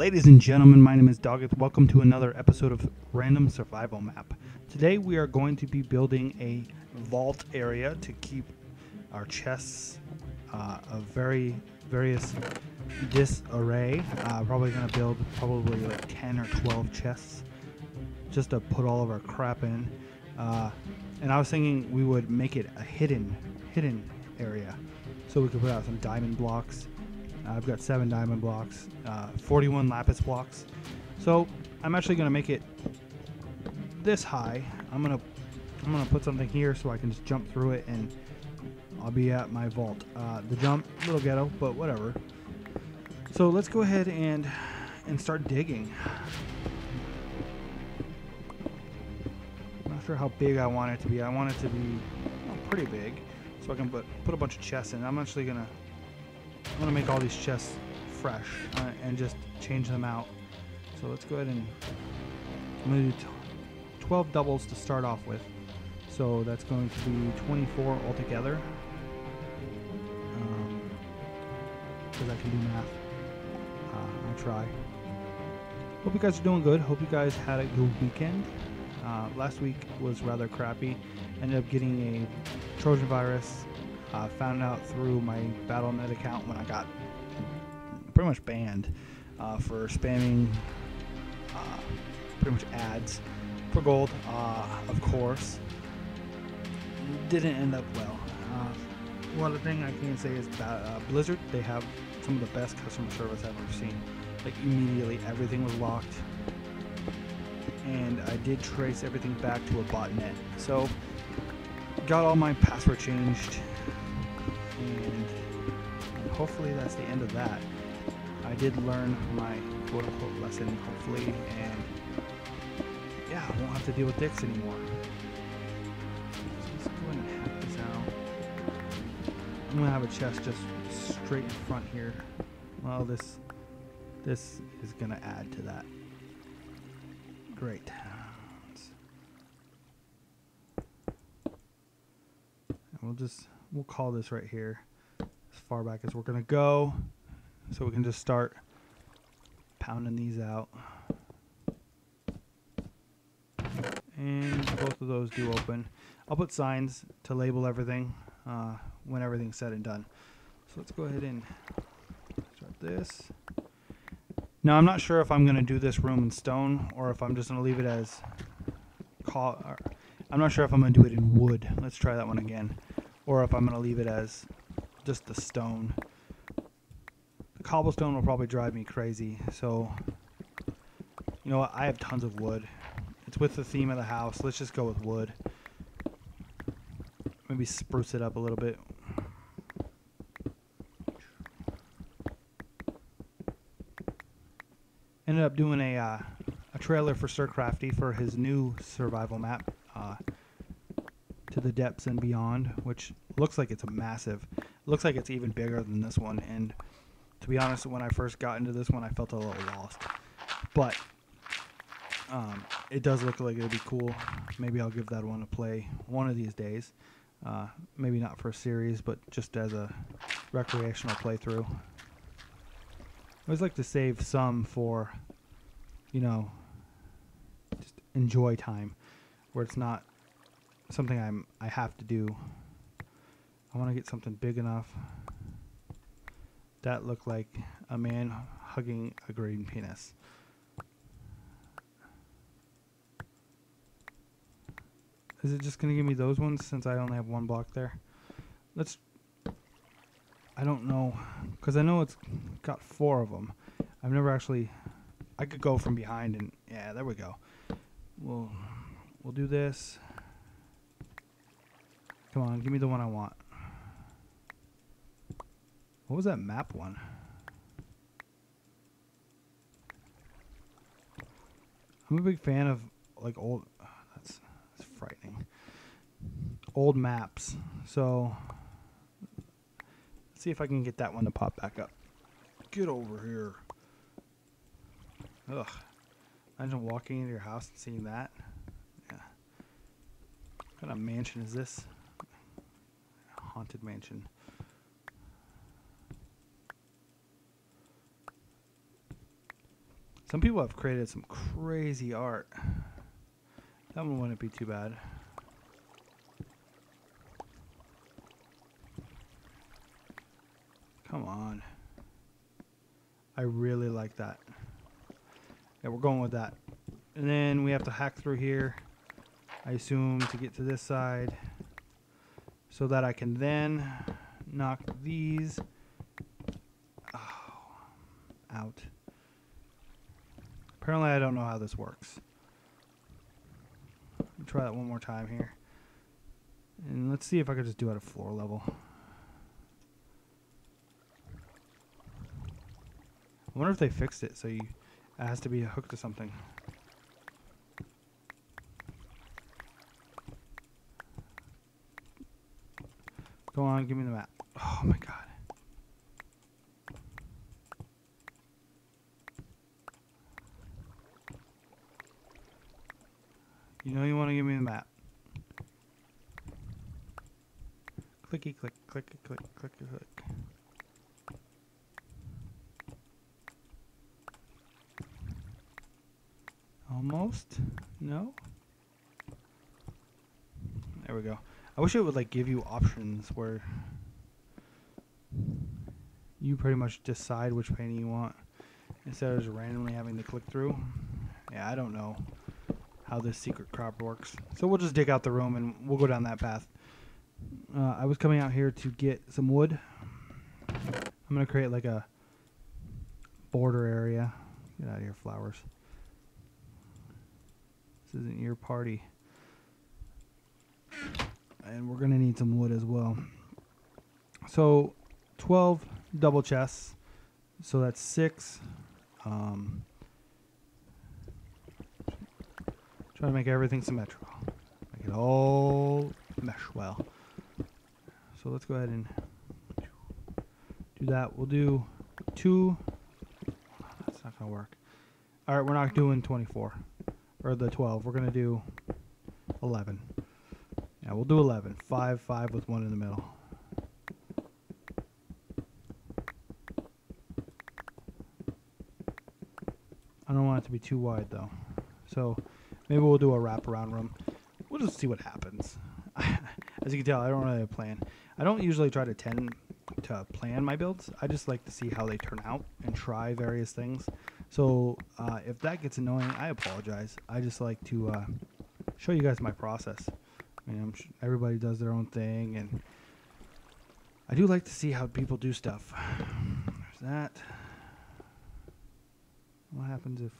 Ladies and gentlemen, my name is Dawgeth. Welcome to another episode of Random Survival Map. Today we are going to be building a vault area to keep our chests uh, very various disarray. Uh, probably going to build probably like 10 or 12 chests just to put all of our crap in. Uh, and I was thinking we would make it a hidden hidden area, so we could put out some diamond blocks. Uh, I've got seven diamond blocks, uh, 41 lapis blocks. So I'm actually going to make it this high. I'm gonna I'm gonna put something here so I can just jump through it and I'll be at my vault. Uh, the jump, little ghetto, but whatever. So let's go ahead and and start digging. I'm not sure how big I want it to be. I want it to be pretty big, so I can put put a bunch of chests in. I'm actually gonna I'm gonna make all these chests fresh uh, and just change them out. So let's go ahead and I'm gonna do t- 12 doubles to start off with. So that's going to be 24 altogether. Because I can do math. Uh, I'll try. Hope you guys are doing good. Hope you guys had a good weekend. Uh, last week was rather crappy. Ended up getting a Trojan virus. Uh, found out through my Battle.net account when I got pretty much banned uh, for spamming uh, pretty much ads for gold, uh, of course. Didn't end up well. Uh, one other thing I can say is that uh, Blizzard, they have some of the best customer service I've ever seen. Like immediately, everything was locked, and I did trace everything back to a botnet. So, got all my password changed, and, hopefully that's the end of that. I did learn my quote unquote lesson, hopefully, and yeah, I won't have to deal with dicks anymore. So let's go ahead and hack this out. I'm gonna have a chest just straight in front here. Well, this this is gonna add to that. Great. We'll just we'll call this right here as far back as we're gonna go, so we can just start pounding these out. and both of those do open. I'll put signs to label everything uh, when everything's said and done. So let's go ahead and start this. Now I'm not sure if I'm going to do this room in stone or if I'm just going to leave it as call. I'm not sure if I'm going to do it in wood. Let's try that one again, or if I'm going to leave it as just the stone. The cobblestone will probably drive me crazy. So you know what? I have tons of wood. It's with the theme of the house. Let's just go with wood. Maybe spruce it up a little bit. Ended up doing a uh, a trailer for Sir Crafty for his new survival map, the depths and beyond, which looks like it's a massive. Looks like it's even bigger than this one. And to be honest, when I first got into this one, I felt a little lost. But um, it does look like it'll be cool. Maybe I'll give that one a play one of these days. Uh, maybe not for a series, but just as a recreational playthrough. I always like to save some for, you know, just enjoy time, where it's not something I'm I have to do. I want to get something big enough. That looked like a man hugging a green penis. Is it just gonna give me those ones since I only have one block there? Let's. I don't know, cause I know it's got four of them. I've never actually. I could go from behind and yeah, there we go. We'll we'll do this. Come on, give me the one I want. What was that map one? I'm a big fan of like old. That's that's frightening. Old maps. So let's see if I can get that one to pop back up. Get over here. Ugh. Imagine walking into your house and seeing that. Yeah. What kind of mansion is this? Haunted mansion. Some people have created some crazy art. That one wouldn't be too bad. Come on. I really like that. Yeah, we're going with that. And then we have to hack through here, I assume, to get to this side. So that I can then knock these oh, out. Apparently I don't know how this works. Try that one more time here. And let's see if I could just do it at a floor level. I wonder if they fixed it so you, it has to be hooked to something. Go on, give me the map. Oh my god. You know you want to give me the map. Clicky click, clicky click, clicky click. Almost? No? There we go. I wish it would like give you options where you pretty much decide which painting you want instead of just randomly having to click through. Yeah, I don't know how this secret crop works. So we'll just dig out the room and we'll go down that path. Uh, I was coming out here to get some wood. I'm going to create like a border area. Get out of here, flowers. This isn't your party. And we're to need some wood as well. So 12 double chests. So that's six. Um, try to make everything symmetrical. Make it all mesh well. So let's go ahead and do that. We'll do two. That's not going to work. All right, we're not doing 24 or the 12. We're going to do 11. Yeah, we'll do 11. 5, 5 with 1 in the middle. I don't want it to be too wide though. So maybe we'll do a wraparound room. We'll just see what happens. As you can tell, I don't really have a plan. I don't usually try to tend to plan my builds. I just like to see how they turn out and try various things. So uh, if that gets annoying, I apologize. I just like to uh, show you guys my process. I mean, sh- everybody does their own thing, and I do like to see how people do stuff. There's that. What happens if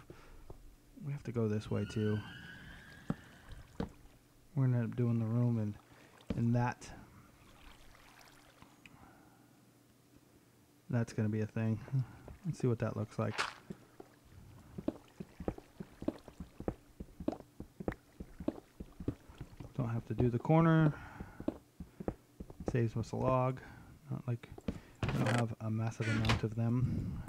we have to go this way too? We're gonna end up doing the room and and that that's gonna be a thing. Let's see what that looks like. Don't have to do the corner. Saves us a log. Not like we don't have a massive amount of them.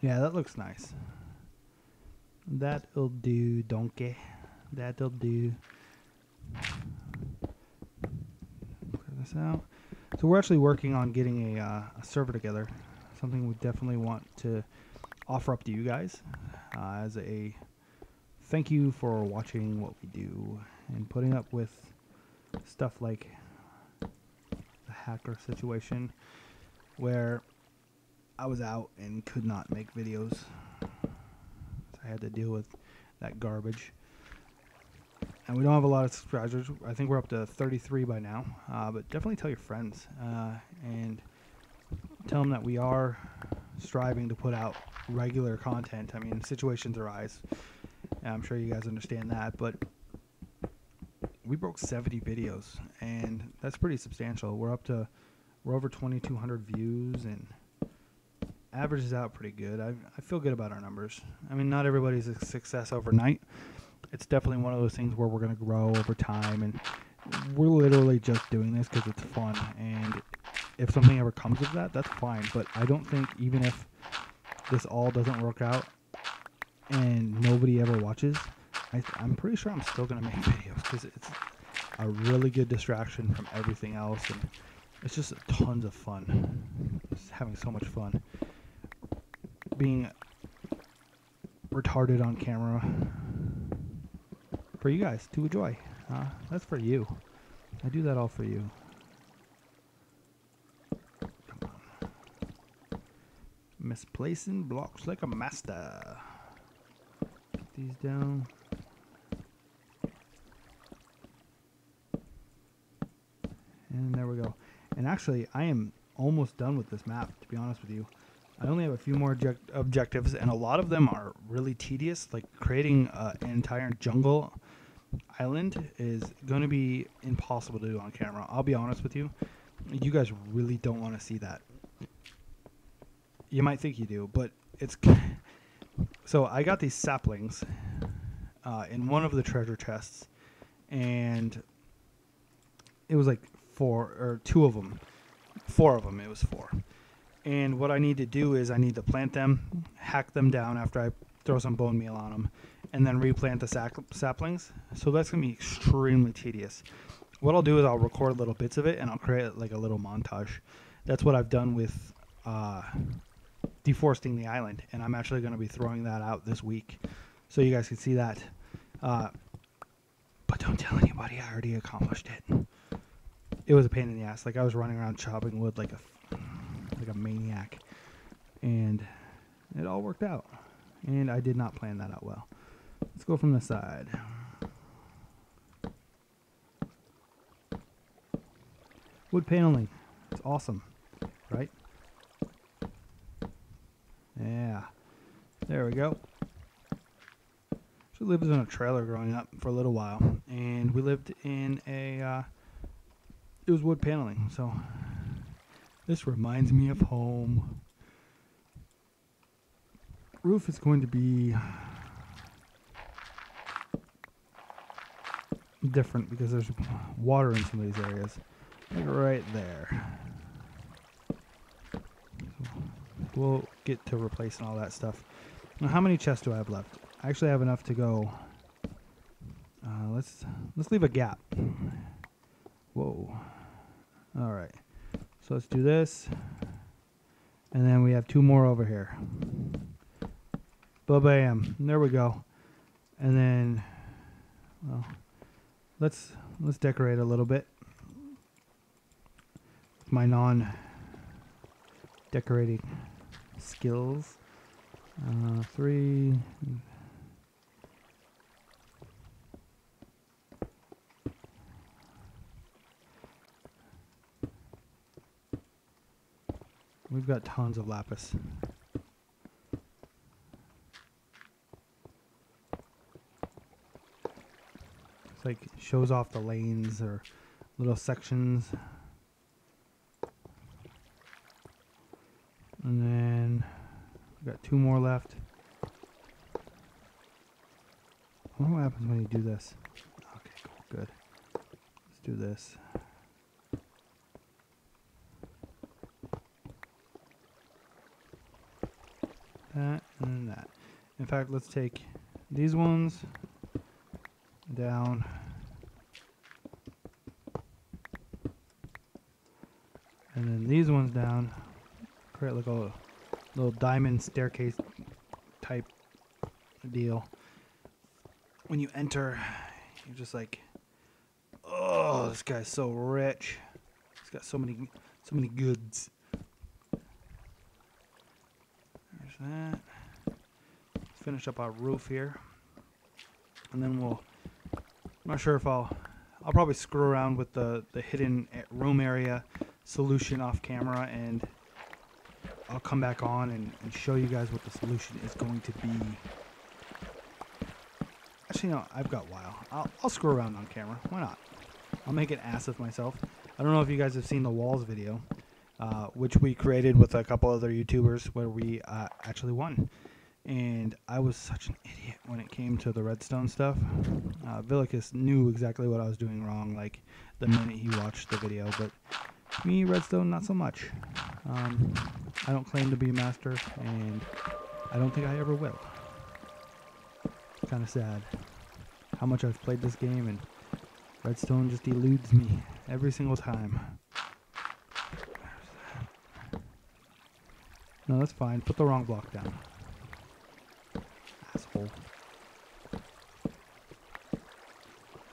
Yeah, that looks nice. That'll do, donkey. That'll do. Clear this out. So we're actually working on getting a, uh, a server together. Something we definitely want to offer up to you guys uh, as a thank you for watching what we do and putting up with stuff like the hacker situation where I was out and could not make videos. I had to deal with that garbage. And we don't have a lot of subscribers. I think we're up to 33 by now. Uh, but definitely tell your friends uh, and tell them that we are striving to put out regular content. I mean, situations arise. I'm sure you guys understand that. But we broke 70 videos, and that's pretty substantial. We're up to, we're over 2,200 views and averages out pretty good. I, I feel good about our numbers. I mean, not everybody's a success overnight. It's definitely one of those things where we're going to grow over time, and we're literally just doing this because it's fun. And if something ever comes of that, that's fine. But I don't think even if this all doesn't work out and nobody ever watches, I I'm pretty sure I'm still to make videos because it's a really good distraction from everything else. And it's just tons of fun. Just having so much fun. Being retarded on camera for you guys to enjoy. That's for you. I do that all for you. Come on. Misplacing blocks like a master. Get these down. And there we go. And actually, I am almost done with this map, to be honest with you. I only have a few more object- objectives, and a lot of them are really tedious. Like creating uh, an entire jungle island is going to be impossible to do on camera. I'll be honest with you. You guys really don't want to see that. You might think you do, but it's. So I got these saplings uh, in one of the treasure chests, and it was like four or two of them, four of them. It was four. And what I need to do is I need to plant them, hack them down after I throw some bone meal on them, and then replant the sac- saplings. So that's gonna be extremely tedious. What I'll do is I'll record little bits of it and I'll create like a little montage. That's what I've done with uh, deforesting the island, and I'm actually gonna be throwing that out this week, so you guys can see that. Uh, but don't tell anybody. I already accomplished it. It was a pain in the ass. Like I was running around chopping wood like a like a maniac, and it all worked out. And I did not plan that out well. Let's go from the side. Wood paneling. It's awesome, right? There we go. She lived in a trailer growing up for a little while, and we lived in a. Uh, it was wood paneling, so this reminds me of home. Roof is going to be different because there's water in some of these areas. Like right there. We'll get to replacing all that stuff. Now, how many chests do I have left? I actually have enough to go. Uh, let's let's leave a gap. Whoa. All right. So let's do this. And then we have two more over here. Ba-bam. There we go. And then well, let's let's decorate a little bit. With my non decorating skills. Uh, three We've got tons of lapis. It's like shows off the lanes or little sections. And then we've got two more left. I wonder what happens when you do this. Okay, cool, good. Let's do this. that and that. In fact, let's take these ones down and then these ones down. Create like a little diamond staircase type deal. When you enter, you're just like, oh, this guy's so rich. He's got so many, so many goods. There's that. Finish up our roof here. And then we'll, I'm not sure if I'll, I'll probably screw around with the, the hidden eh, room area solution off camera and come back on and, and show you guys what the solution is going to be. Actually, no, I've got while. I'll, I'll screw around on camera. Why not? I'll make an ass of myself. I don't know if you guys have seen the walls video, uh, which we created with a couple other YouTubers where we uh, actually won. And I was such an idiot when it came to the redstone stuff. Uh, Vilicus knew exactly what I was doing wrong, like the minute he watched the video. But me, redstone, not so much. Um, I don't claim to be a master, and I don't think I ever will. Kind of sad how much I've played this game, and Redstone just eludes me every single time. No, that's fine. Put the wrong block down. Asshole.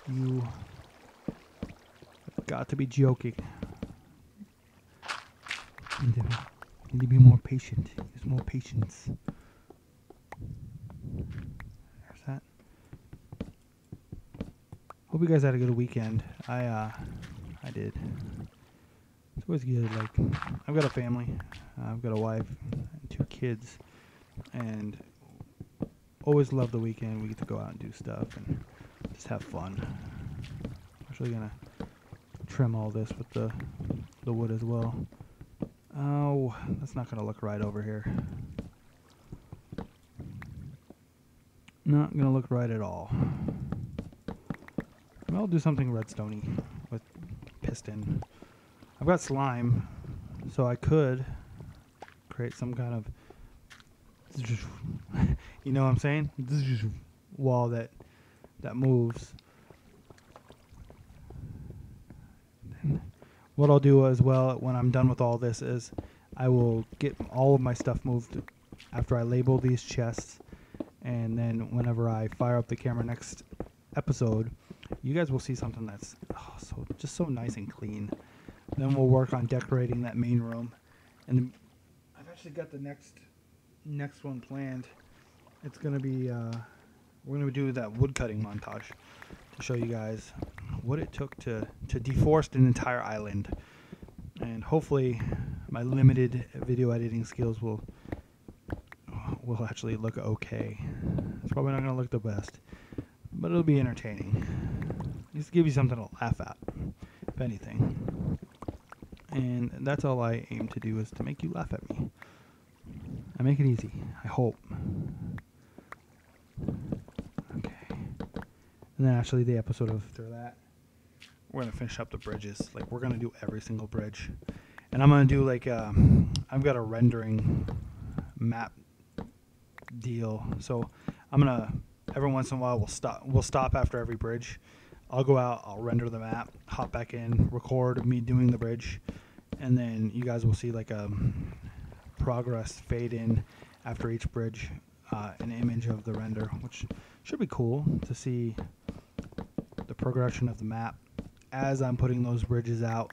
You got to be joking. To be more patient. Use more patience. There's that. Hope you guys had a good weekend. I uh I did. It's always good. Like I've got a family. I've got a wife and two kids, and always love the weekend. We get to go out and do stuff and just have fun. Actually gonna trim all this with the the wood as well. Oh, that's not gonna look right over here. Not gonna look right at all. I'll do something redstone with piston. I've got slime, so I could create some kind of, you know what I'm saying? Wall that that moves. And what I'll do as well when I'm done with all this is I will get all of my stuff moved after I label these chests, and then whenever I fire up the camera next episode, you guys will see something that's oh, so just so nice and clean. Then we'll work on decorating that main room, and I've actually got the next next one planned. It's gonna be uh, we're gonna do that wood cutting montage to show you guys what it took to to deforest an entire island, and hopefully my limited video editing skills will will actually look okay. It's probably not gonna look the best, but it'll be entertaining. Just give you something to laugh at, if anything. And that's all I aim to do is to make you laugh at me. I make it easy. I hope. Okay. And then actually the episode after that, we're gonna finish up the bridges. Like we're gonna do every single bridge, and I'm gonna do like um, I've got a rendering map deal. So I'm gonna every once in a while we'll stop we'll stop after every bridge. I'll go out, I'll render the map, hop back in, record me doing the bridge, and then you guys will see like a progress fade in after each bridge, uh, an image of the render, which should be cool to see the progression of the map as I'm putting those bridges out.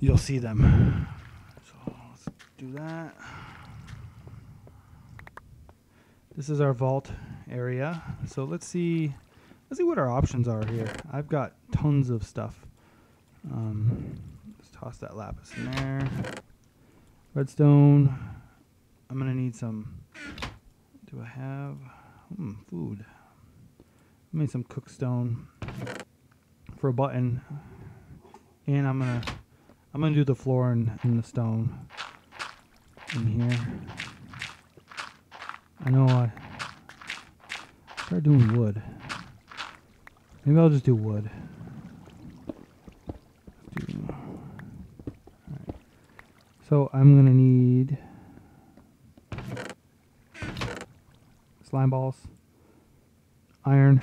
You'll see them. So let's do that. This is our vault area. So let's see let's see what our options are here. I've got tons of stuff. Um, let's toss that lapis in there. Redstone. I'm gonna need some. Do I have hmm, food? I need some cookstone for a button, and I'm gonna I'm gonna do the floor and, and the stone in here. I know I start doing wood. Maybe I'll just do wood. Do. So I'm gonna need slime balls, iron,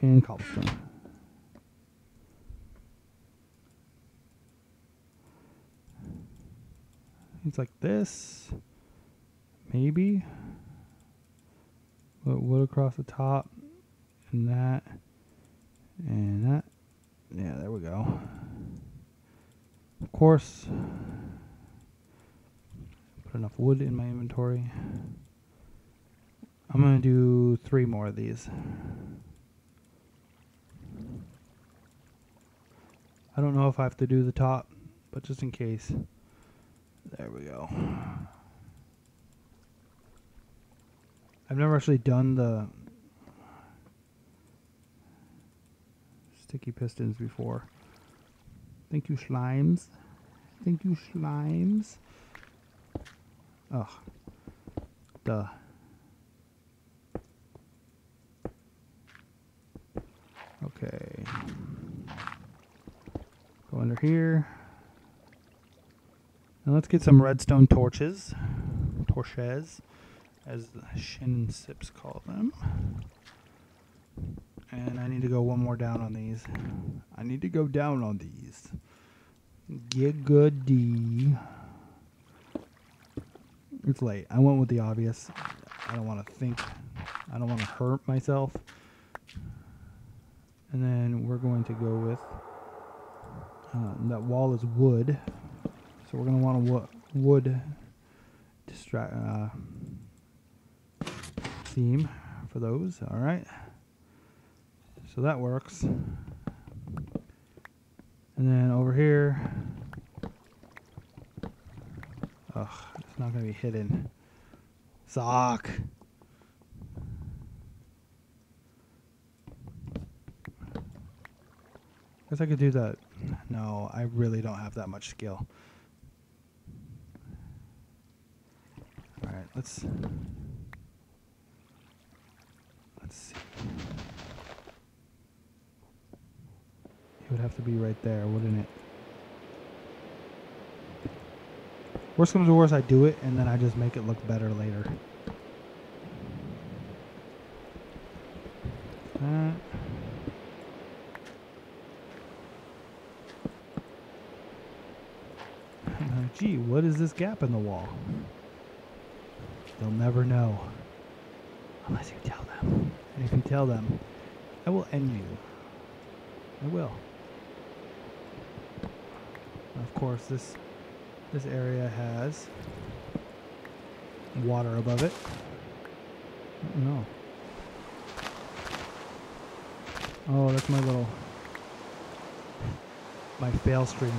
and cobblestone. It's like this, maybe. Put wood across the top, and that, and that. Yeah, there we go. Of course, put enough wood in my inventory. I'm going to do three more of these. I don't know if I have to do the top, but just in case. There we go. I've never actually done the sticky pistons before. Thank you, slimes. Thank you, slimes. Ugh. Duh. Okay. Go under here. And let's get some redstone torches. Torches, as the Sjin Sips call them. And I need to go one more down on these. I need to go down on these. Giggity. It's late. I went with the obvious. I don't want to think. I don't want to hurt myself. And then we're going to go with uh, that wall is wood, so we're going to want a wo- wood distract uh, theme for those. All right. So that works. And then over here, ugh, it's not going to be hidden. Sock. Guess I could do that. No, I really don't have that much skill. All right, let's let's see. It would have to be right there, wouldn't it? Worst comes to worst, I do it and then I just make it look better later. Uh, gee, what is this gap in the wall? They'll never know. Unless you tell them. And if you tell them, I will end you. I will. Of course, this this area has water above it. No. Oh, that's my little my fail stream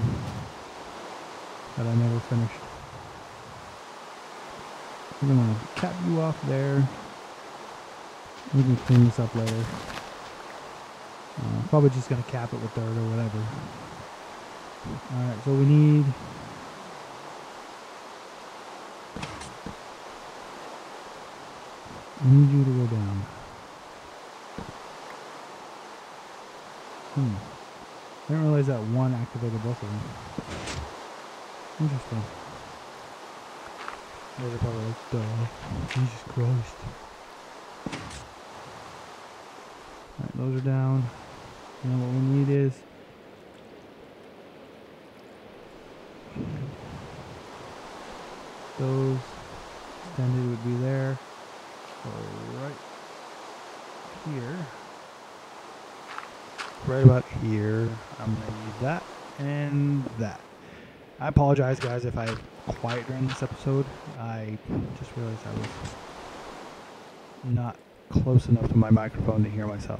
that I never finished. We're gonna cap you off there. We can clean this up later. Uh, probably just gonna cap it with dirt or whatever. Alright, so we need I need you to go down. Hmm. I didn't realize that one activated both of them. Interesting. Those are probably like, duh. Jesus Christ. Alright, those are down. And what we need is those extended would be there. Right here. Right about here. I'm gonna need that and that. I apologize guys if I quiet during this episode. I just realized I was not close enough to my microphone to hear myself.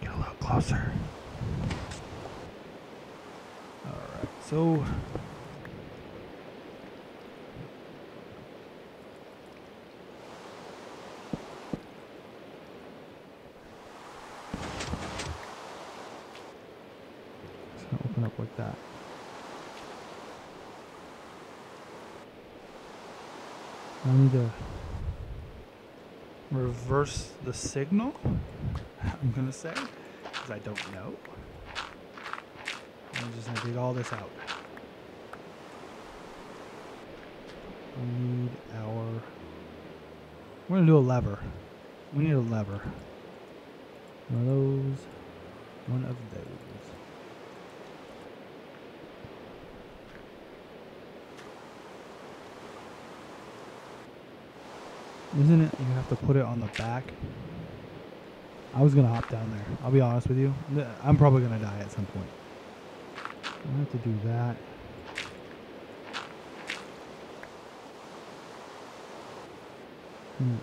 Get a little closer. Alright, so It's gonna open up like that. I need to reverse the signal. I'm gonna say, because I don't know. I'm just gonna dig all this out. We need our. We're gonna do a lever. We need a lever. One of those. One of those. Isn't it? You have to put it on the back. I was gonna hop down there. I'll be honest with you. I'm probably gonna die at some point. I have to do that. Hmm.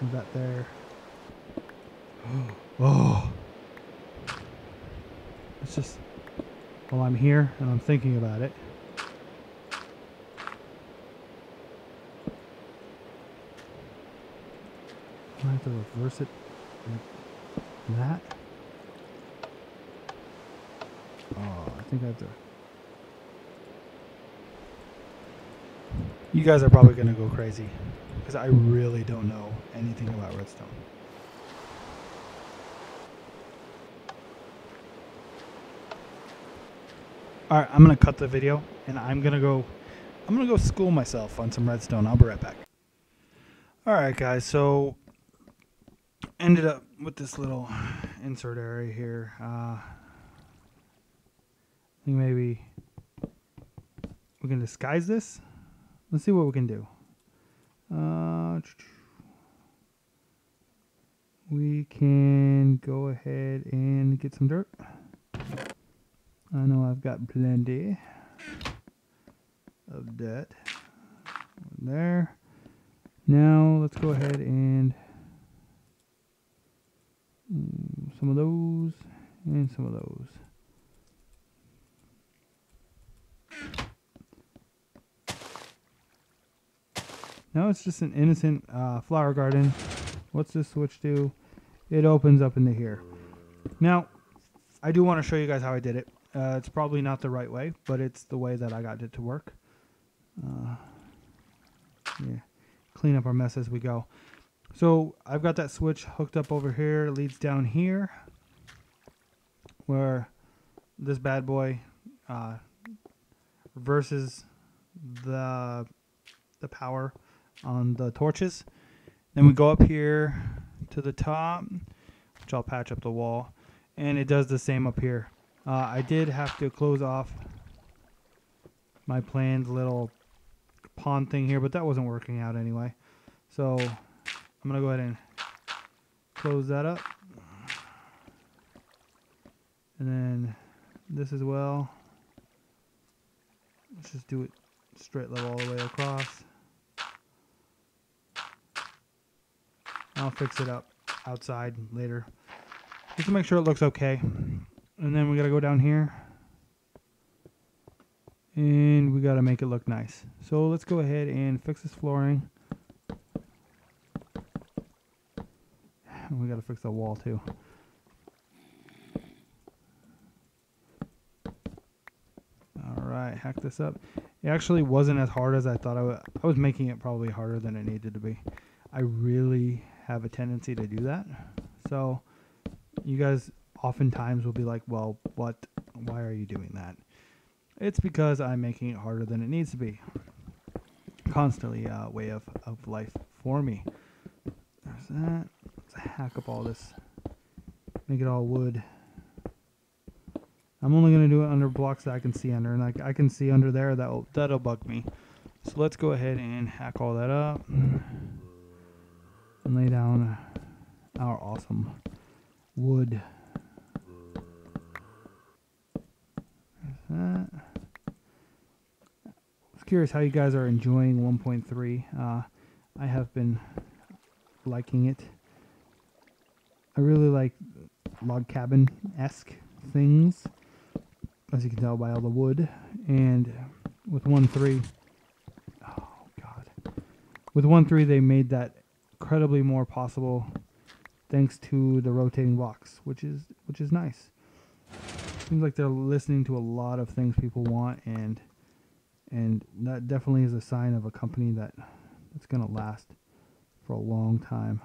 Have that there. Oh. It's just while I'm here and I'm thinking about it. Have to reverse it like that. Oh, I think I have to. You guys are probably going to go crazy because I really don't know anything about redstone. All right, I'm going to cut the video and I'm going to go I'm going to go school myself on some redstone. I'll be right back. All right, guys. So ended up with this little insert area here. Uh, think maybe we can disguise this. Let's see what we can do. Uh, we can go ahead and get some dirt. I know I've got plenty of that. There. Now let's go ahead and some of those and some of those. Now it's just an innocent uh, flower garden. What's this switch do? It opens up into here. Now, I do want to show you guys how I did it. Uh, it's probably not the right way, but it's the way that I got it to work. Uh, yeah, clean up our mess as we go. So I've got that switch hooked up over here. It leads down here, where this bad boy uh, reverses the the power on the torches. Then we go up here to the top, which I'll patch up the wall, and it does the same up here. Uh, I did have to close off my planned little pond thing here, but that wasn't working out anyway. So I'm going to go ahead and close that up. And then this as well. Let's just do it straight level all the way across. I'll fix it up outside later. Just to make sure it looks okay. And then we gotta go down here. And we gotta make it look nice. So let's go ahead and fix this flooring. We gotta fix the wall too. Alright, hack this up. It actually wasn't as hard as I thought I would. I was making it probably harder than it needed to be. I really have a tendency to do that. So you guys oftentimes will be like, well, what? Why are you doing that? It's because I'm making it harder than it needs to be. Constantly a uh, way of, of life for me. There's that. Hack up all this. Make it all wood. I'm only going to do it under blocks that I can see under. And I, I can see under there, that'll, that'll bug me. So let's go ahead and hack all that up and lay down our awesome wood. There's that. I was curious how you guys are enjoying 1.3. Uh, I have been liking it. I really like log cabin esque things, as you can tell by all the wood. And with 1.3, oh god, with one three they made that incredibly more possible thanks to the rotating blocks, which is which is nice. Seems like they're listening to a lot of things people want, and and that definitely is a sign of a company that that's gonna last for a long time.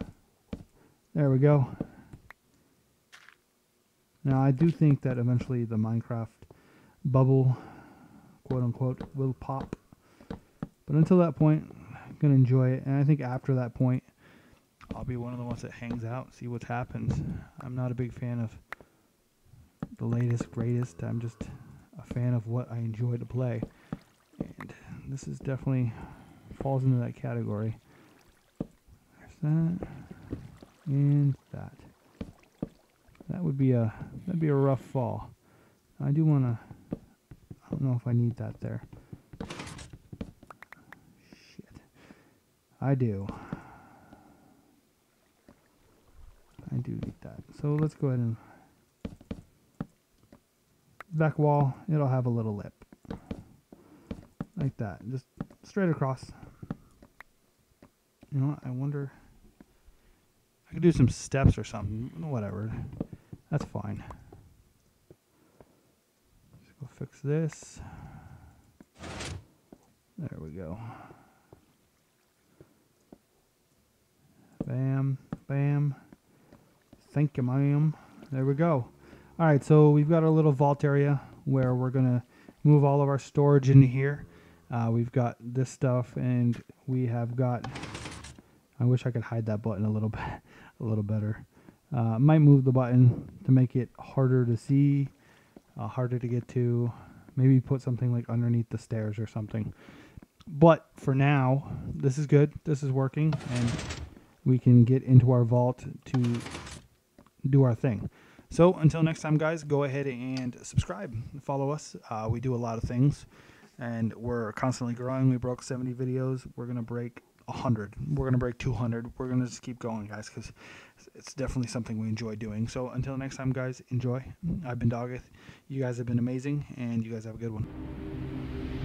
There we go. Now I do think that eventually the Minecraft bubble, quote unquote, will pop. But until that point, I'm gonna enjoy it, and I think after that point, I'll be one of the ones that hangs out, see what happens. I'm not a big fan of the latest, greatest. I'm just a fan of what I enjoy to play. And this is definitely falls into that category. There's that. And that. That would be a that'd be a rough fall. I do wanna I don't know if I need that there. Shit. I do. I do need that. So let's go ahead and back wall, it'll have a little lip. Like that. Just straight across. You know what? I wonder I could do some steps or something. Whatever. That's fine. Just go fix this. There we go. Bam, bam. Thank you, ma'am. There we go. All right, so we've got our little vault area where we're going to move all of our storage into here. Uh, we've got this stuff, and we have got... I wish I could hide that button a little bit, a little better. Uh, might move the button to make it harder to see, uh, harder to get to. Maybe put something like underneath the stairs or something. But for now, this is good. This is working, and we can get into our vault to do our thing. So until next time, guys, go ahead and subscribe. Follow us. Uh, we do a lot of things, and we're constantly growing. We broke 70 videos. We're gonna break 100. We're gonna break 200. We're gonna just keep going, guys, because it's definitely something we enjoy doing. So until next time, guys, enjoy. I've been Dawgeth. You guys have been amazing, and you guys have a good one.